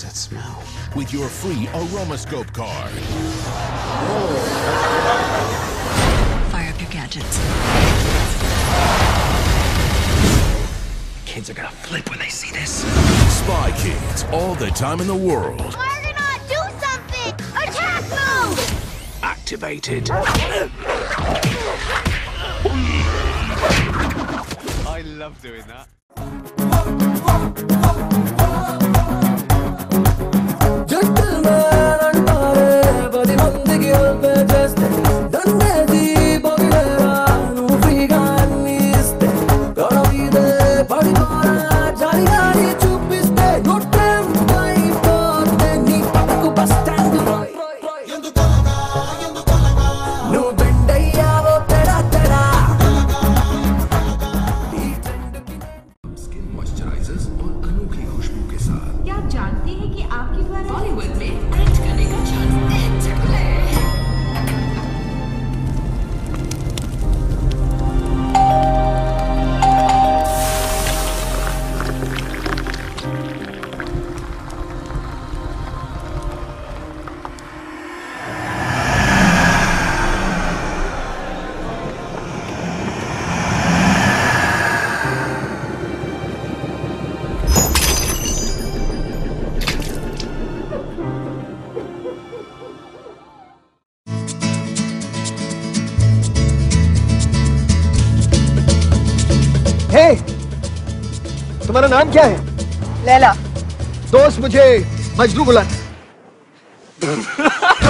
is that smell? with your free Aromascope card. Fire up your gadgets. Kids are gonna flip when they see this. Spy Kids, all the time in the world. Argonaut, do something! Attack mode! Activated. I love doing that. Moisturisers और अनोखी खुशबू के साथ। क्या आप जानते हैं कि आपके द्वारा बॉलीवुड में हे। तुम्हारा नाम क्या है? लैला। दोस्त मुझे मजदूर बुलाता